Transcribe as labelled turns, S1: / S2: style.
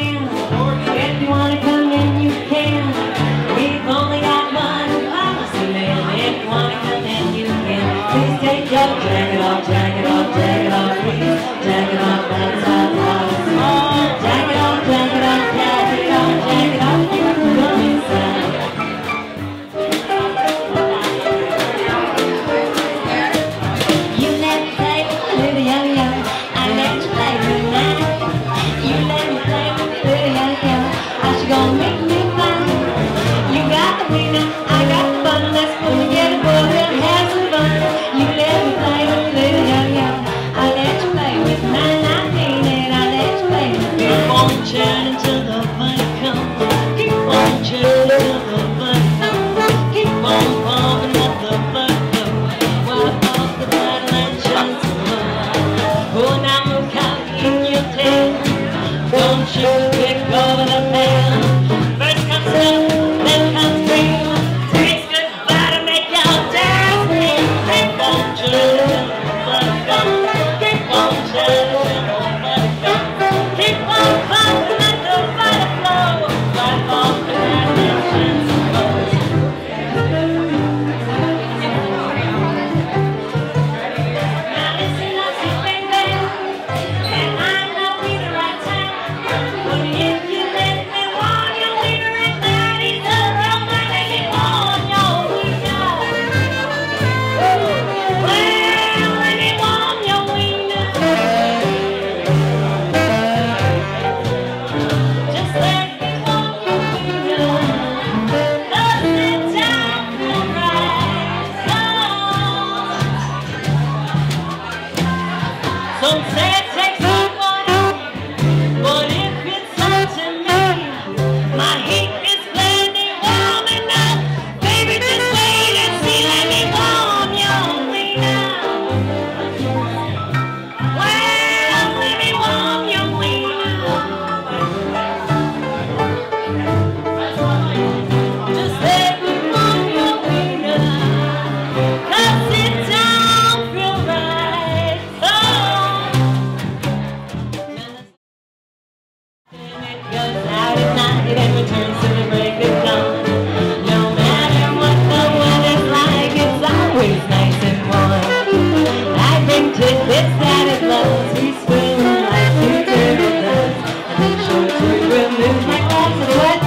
S1: again. To remove my glass